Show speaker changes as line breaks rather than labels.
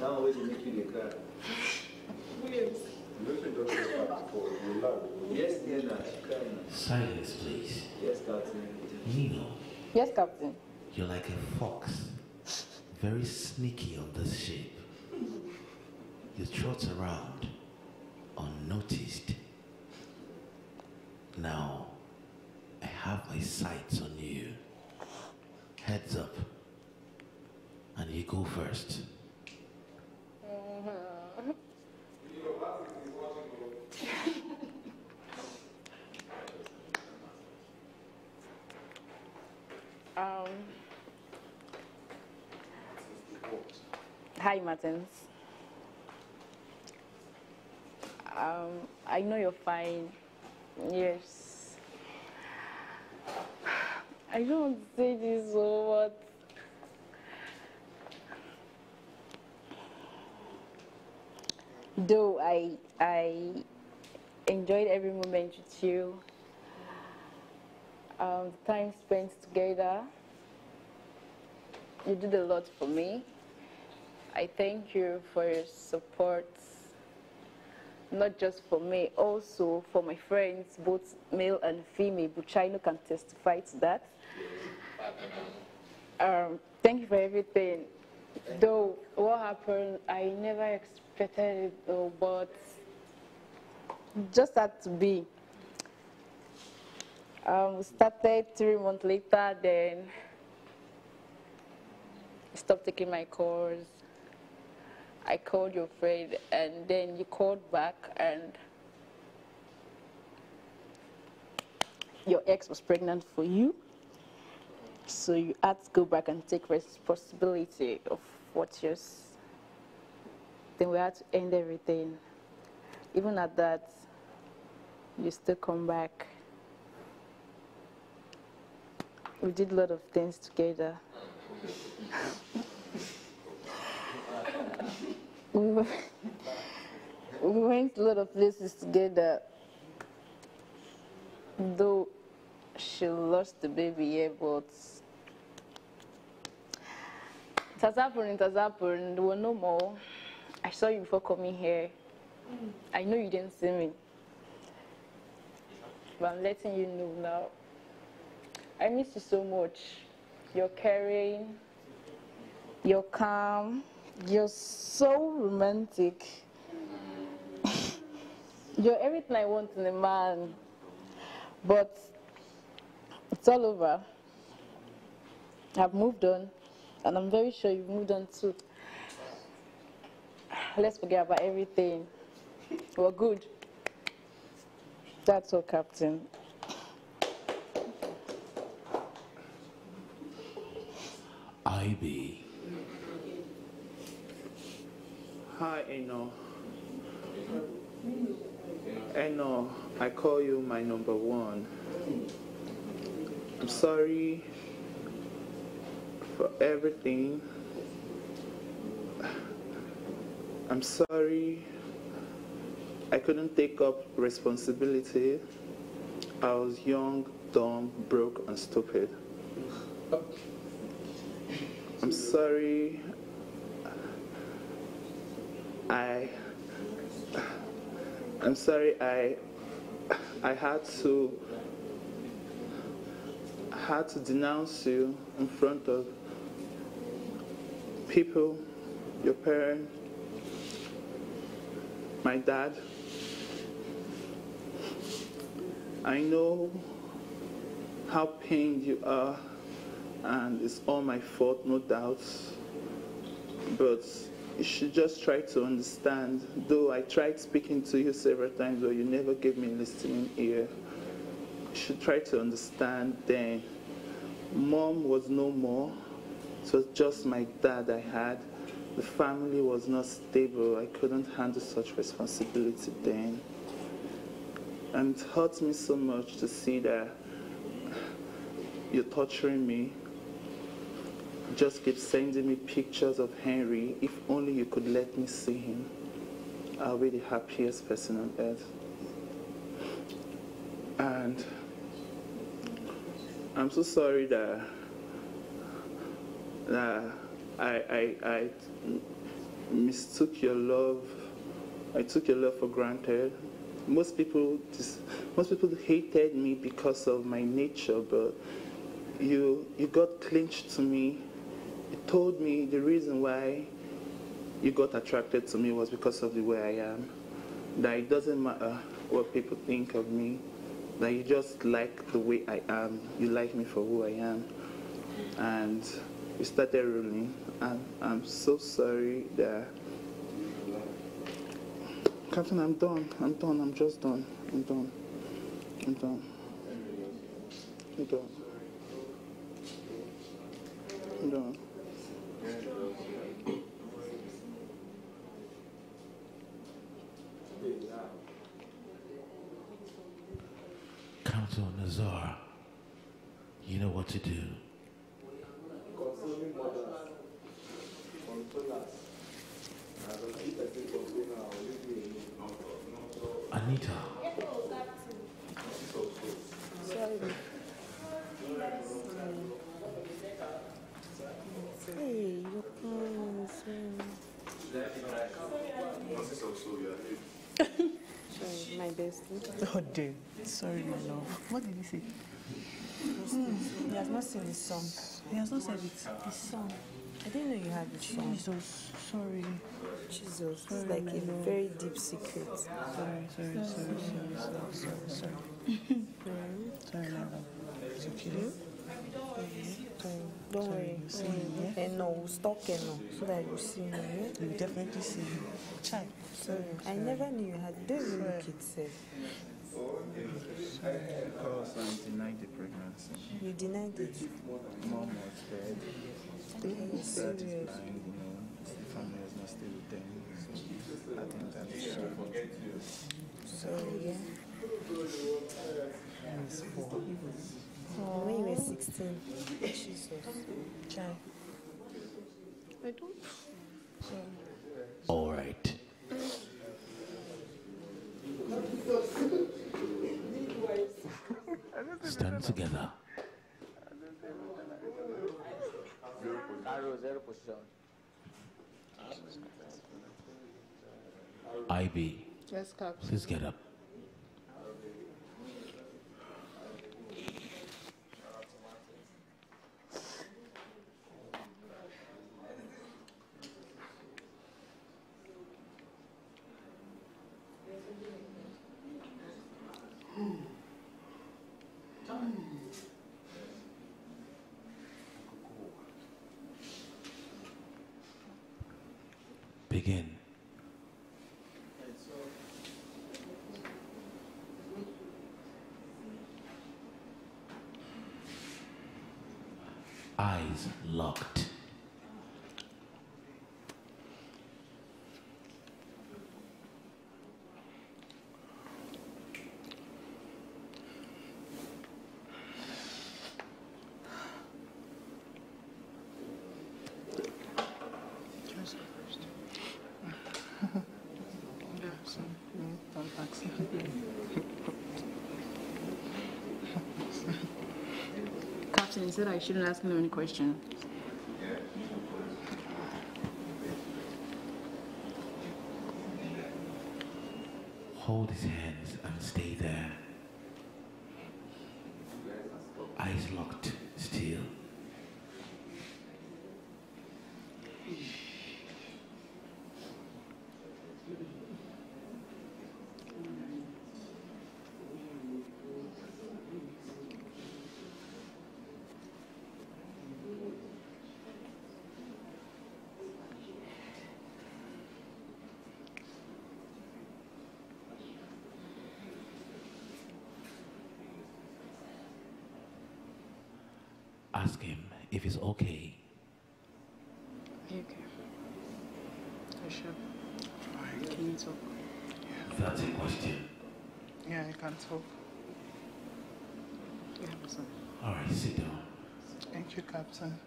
Now where they make you dey cry?
Williams.
You know, say just say back before, you laugh.
Yes, dear, now she cry now.
Silence, please.
Yes, Captain.
Nino,
Yes, Captain.
you're like a fox, very sneaky on this ship. You trot around unnoticed. Now, I have my sights on you. Heads up. And you go first.
Hi, Martins. Um, I know you're fine. Yes. I don't say this so but though I I enjoyed every moment with you. Um, the time spent together. You did a lot for me. I thank you for your support, not just for me, also for my friends, both male and female. Buchaino can testify to that. Um, thank you for everything. Though what happened, I never expected it, though, but just had to be. Um, we started three months later, then stopped taking my calls. I called your friend, and then you called back, and your ex was pregnant for you. So you had to go back and take responsibility of what yours. Then we had to end everything. Even at that, you still come back. We did a lot of things together. we, went, we went a lot of places together. Though she lost the baby, yeah, but it has happened, it has happened. There were no more. I saw you before coming here. I know you didn't see me. But I'm letting you know now. I miss you so much. You're caring, you're calm, you're so romantic. you're everything I want in a man. But it's all over. I've moved on, and I'm very sure you've moved on too. Let's forget about everything. We're good. That's all, Captain.
IB.
Hi, Eno. Eno, I call you my number one. I'm sorry for everything. I'm sorry I couldn't take up responsibility. I was young, dumb, broke, and stupid. I'm sorry I I'm sorry I I had to had to denounce you in front of people, your parents, my dad. I know how pained you are and it's all my fault, no doubt. But you should just try to understand. Though I tried speaking to you several times, but you never gave me listening ear. You should try to understand then. Mom was no more. It was just my dad I had. The family was not stable. I couldn't handle such responsibility then. And it hurts me so much to see that you're torturing me. Just keep sending me pictures of Henry. If only you could let me see him. I'll be the happiest person on earth. And I'm so sorry that, that I, I, I, mistook your love. I took your love for granted. Most people, most people hated me because of my nature, but you, you got clinched to me. You told me the reason why you got attracted to me was because of the way I am. That it doesn't matter what people think of me. That you just like the way I am. You like me for who I am. And we started rolling. And I'm so sorry that. Captain, I'm done. I'm done. I'm just done. I'm done. I'm done. I'm done. I'm done.
Council Nazar, you know what to do.
Consuming mothers, controllers, and the people say container or leave me alone.
Anita,
Sorry. Hey, your pants. Sorry, my best.
Oh, dear. Sorry, my love. What did he say?
He has not seen his son.
He has not said it.
His son. I didn't know you had a son.
Jesus, sorry.
Jesus, it's like a very deep secret.
Sorry, sorry, sorry, sorry, sorry, sorry, sorry. Sorry, my love. It's okay.
Don't
Sorry,
worry.
you see him, yeah?
And no, we'll stalk him no, so that you see him. Yeah?
You definitely see him. Child.
Sorry, I never knew you had. Even look it, safe.
Because I denied the pregnancy.
You denied it.
Mom was dead.
You
Dad is blind, you know. The family is not still with them. I think that's so.
Sorry, yeah.
He's four.
Oh, when you were 16. Jesus. Child.
I don't.
all right. Stand together.
Arrow, zero position.
IB,
Yes, Caps.
please get up. Begin. Eyes locked.
Just go first. yeah, so, mm, don't ask.
Captain, he said I shouldn't ask him any question.
Hold his hands and stay there. Eyes locked still. Ask him if it's okay.
Okay. I sure. Can you talk?
That's a question.
Yeah, I can talk.
Yeah, what's up?
All right, sit down.
Thank you, Captain.